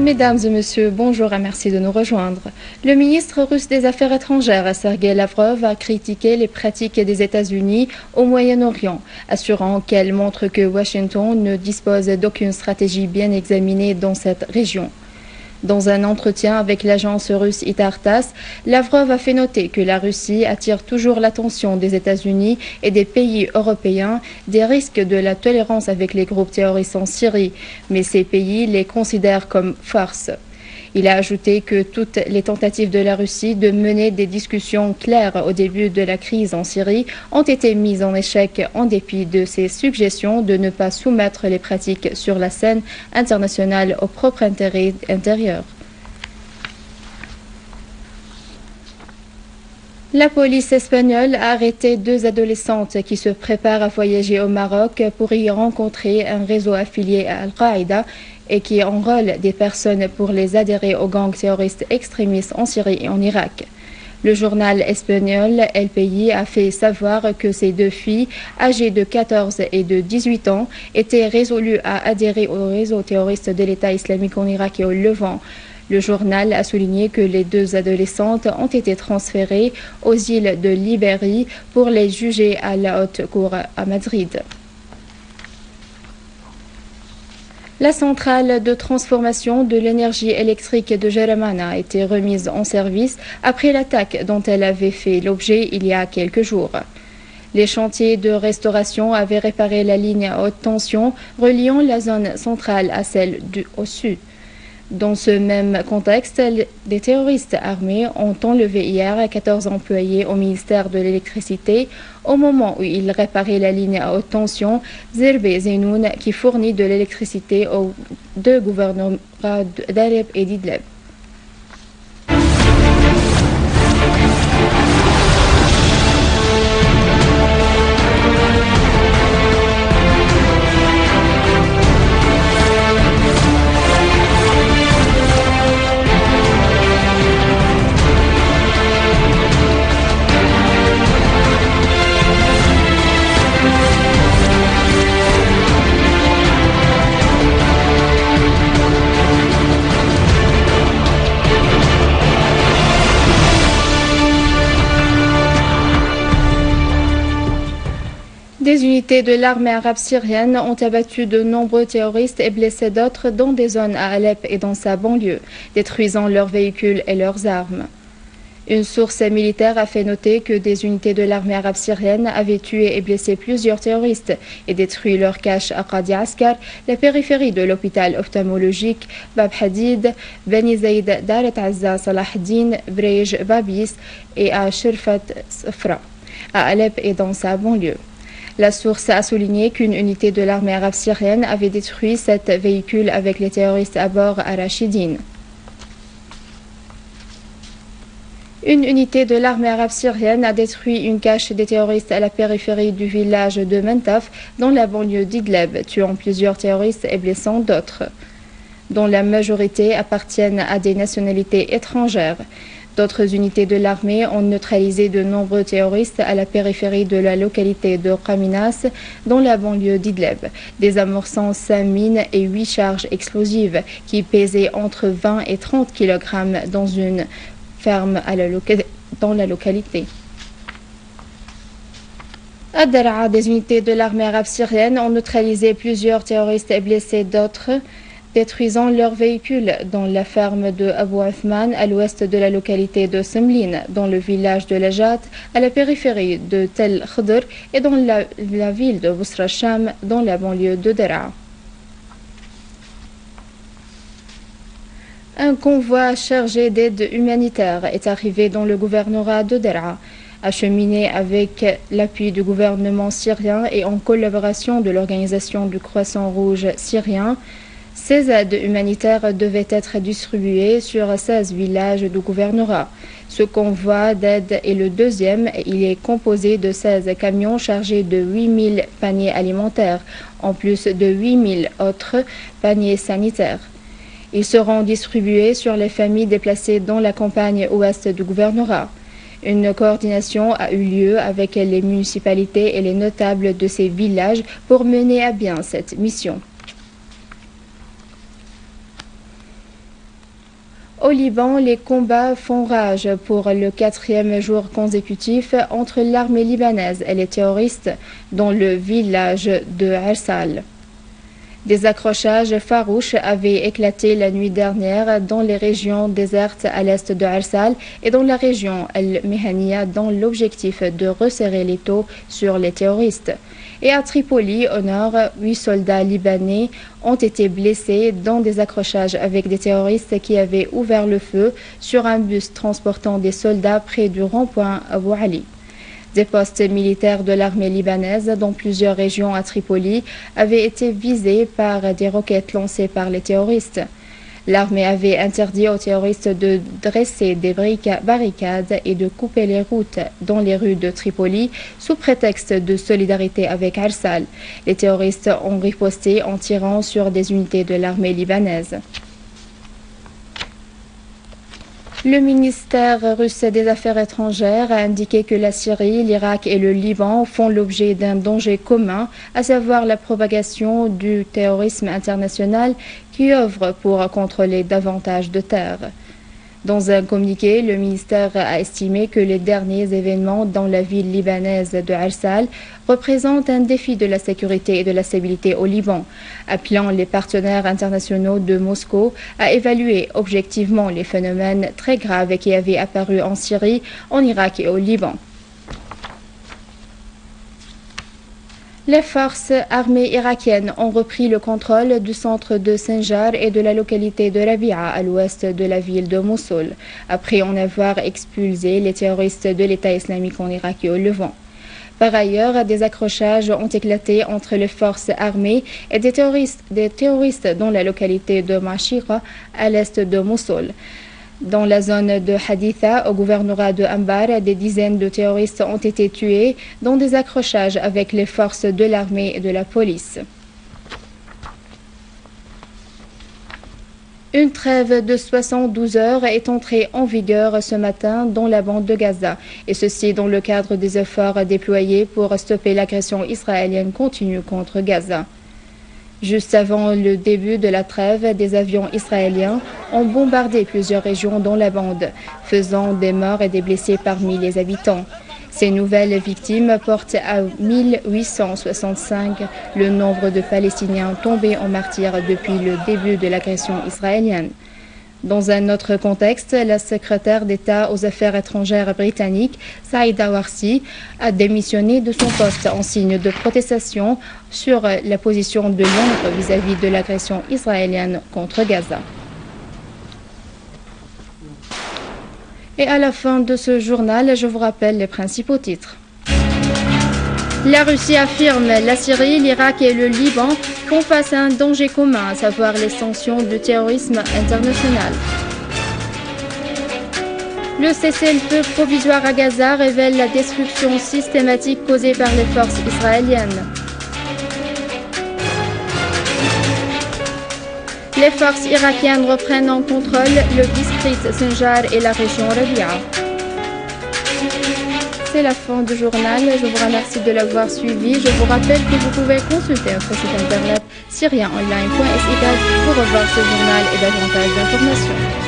Mesdames et messieurs, bonjour et merci de nous rejoindre. Le ministre russe des Affaires étrangères, Sergei Lavrov, a critiqué les pratiques des États-Unis au Moyen-Orient, assurant qu'elles montrent que Washington ne dispose d'aucune stratégie bien examinée dans cette région. Dans un entretien avec l'agence russe Itartas, Lavrov a fait noter que la Russie attire toujours l'attention des États-Unis et des pays européens des risques de la tolérance avec les groupes terroristes en Syrie, mais ces pays les considèrent comme farces. Il a ajouté que toutes les tentatives de la Russie de mener des discussions claires au début de la crise en Syrie ont été mises en échec en dépit de ses suggestions de ne pas soumettre les pratiques sur la scène internationale au propre intérêt intérieur. La police espagnole a arrêté deux adolescentes qui se préparent à voyager au Maroc pour y rencontrer un réseau affilié à Al-Qaïda et qui enrôle des personnes pour les adhérer aux gangs terroristes extrémistes en Syrie et en Irak. Le journal espagnol El Pays a fait savoir que ces deux filles, âgées de 14 et de 18 ans, étaient résolues à adhérer au réseau terroriste de l'État islamique en Irak et au Levant. Le journal a souligné que les deux adolescentes ont été transférées aux îles de Libérie pour les juger à la haute cour à Madrid. La centrale de transformation de l'énergie électrique de Jeramana a été remise en service après l'attaque dont elle avait fait l'objet il y a quelques jours. Les chantiers de restauration avaient réparé la ligne à haute tension reliant la zone centrale à celle du, au sud. Dans ce même contexte, des terroristes armés ont enlevé hier 14 employés au ministère de l'électricité au moment où ils réparaient la ligne à haute tension Zerbe Zenoun qui fournit de l'électricité aux deux gouvernements d'Alep et d'Idleb. Des unités de l'armée arabe syrienne ont abattu de nombreux terroristes et blessé d'autres dans des zones à Alep et dans sa banlieue, détruisant leurs véhicules et leurs armes. Une source militaire a fait noter que des unités de l'armée arabe syrienne avaient tué et blessé plusieurs terroristes et détruit leur cache à Qadi Askar, la périphérie de l'hôpital ophtalmologique Bab Hadid, Beni Zaid, Daret Azza, Salah Din, Brej, Babis et à Shirfat Safra, à Alep et dans sa banlieue. La source a souligné qu'une unité de l'armée arabe syrienne avait détruit sept véhicules avec les terroristes à bord à Rachidine. Une unité de l'armée arabe syrienne a détruit une cache des terroristes à la périphérie du village de Mentaf, dans la banlieue d'Idleb, tuant plusieurs terroristes et blessant d'autres, dont la majorité appartiennent à des nationalités étrangères. D'autres unités de l'armée ont neutralisé de nombreux terroristes à la périphérie de la localité de Khaminas, dans la banlieue d'Idleb, désamorçant 5 mines et 8 charges explosives qui pesaient entre 20 et 30 kg dans une ferme à la dans la localité. À Daraa, des unités de l'armée arabe syrienne ont neutralisé plusieurs terroristes et blessé d'autres détruisant leurs véhicules dans la ferme de Abu Othman à l'ouest de la localité de Semlin, dans le village de Lajat, à la périphérie de Tel Khadr et dans la, ville de Busra Sham, dans la banlieue de Dera. Un convoi chargé d'aide humanitaire est arrivé dans le gouvernorat de Dera acheminé avec l'appui du gouvernement syrien et en collaboration de l'organisation du Croissant Rouge syrien, ces aides humanitaires devaient être distribuées sur 16 villages du gouvernorat. Ce convoi d'aide est le deuxième. Il est composé de 16 camions chargés de 8000 paniers alimentaires, en plus de 8000 autres paniers sanitaires. Ils seront distribués sur les familles déplacées dans la campagne ouest du gouvernorat. Une coordination a eu lieu avec les municipalités et les notables de ces villages pour mener à bien cette mission. Au Liban, les combats font rage pour le quatrième jour consécutif entre l'armée libanaise et les terroristes dans le village de Arsal. Des accrochages farouches avaient éclaté la nuit dernière dans les régions désertes à l'est de Arsal et dans la région El-Mehania dans l'objectif de resserrer les taux sur les terroristes. Et à Tripoli, au nord, huit soldats libanais ont été blessés dans des accrochages avec des terroristes qui avaient ouvert le feu sur un bus transportant des soldats près du rond-point Abu Ali. Des postes militaires de l'armée libanaise dans plusieurs régions à Tripoli avaient été visés par des roquettes lancées par les terroristes. L'armée avait interdit aux terroristes de dresser des barricades et de couper les routes dans les rues de Tripoli sous prétexte de solidarité avec Arsal. Les terroristes ont riposté en tirant sur des unités de l'armée libanaise. Le ministère russe des Affaires étrangères a indiqué que la Syrie, l'Irak et le Liban font l'objet d'un danger commun, à savoir la propagation du terrorisme international qui œuvre pour contrôler davantage de terres. Dans un communiqué, le ministère a estimé que les derniers événements dans la ville libanaise de Al-Sal représentent un défi de la sécurité et de la stabilité au Liban, appelant les partenaires internationaux de Moscou à évaluer objectivement les phénomènes très graves qui avaient apparu en Syrie, en Irak et au Liban. Les forces armées irakiennes ont repris le contrôle du centre de Sinjar et de la localité de Rabia à l'ouest de la ville de Mossoul, après en avoir expulsé les terroristes de l'État islamique en Irak et au Levant. Par ailleurs, des accrochages ont éclaté entre les forces armées et des terroristes, des terroristes dans la localité de Mashira à l'est de Mossoul. Dans la zone de Haditha, au gouvernorat de Ambar, des dizaines de terroristes ont été tués dans des accrochages avec les forces de l'armée et de la police. Une trêve de 72 heures est entrée en vigueur ce matin dans la bande de Gaza, et ceci dans le cadre des efforts déployés pour stopper l'agression israélienne continue contre Gaza. Juste avant le début de la trêve, des avions israéliens ont bombardé plusieurs régions dans la bande, faisant des morts et des blessés parmi les habitants. Ces nouvelles victimes portent à 1865 le nombre de Palestiniens tombés en martyrs depuis le début de l'agression israélienne. Dans un autre contexte, la secrétaire d'État aux Affaires étrangères britannique, Saïda Warsi, a démissionné de son poste en signe de protestation sur la position de Londres vis-à-vis de l'agression israélienne contre Gaza. Et à la fin de ce journal, je vous rappelle les principaux titres. La Russie affirme la Syrie, l'Irak et le Liban font face à un danger commun, à savoir les sanctions du terrorisme international. Le cessez-le-feu provisoire à Gaza révèle la destruction systématique causée par les forces israéliennes. Les forces irakiennes reprennent en contrôle le district Sinjar et la région Rabia. C'est la fin du journal. Je vous remercie de l'avoir suivi. Je vous rappelle que vous pouvez consulter notre site internet syrienonline.sil pour revoir ce journal et davantage d'informations.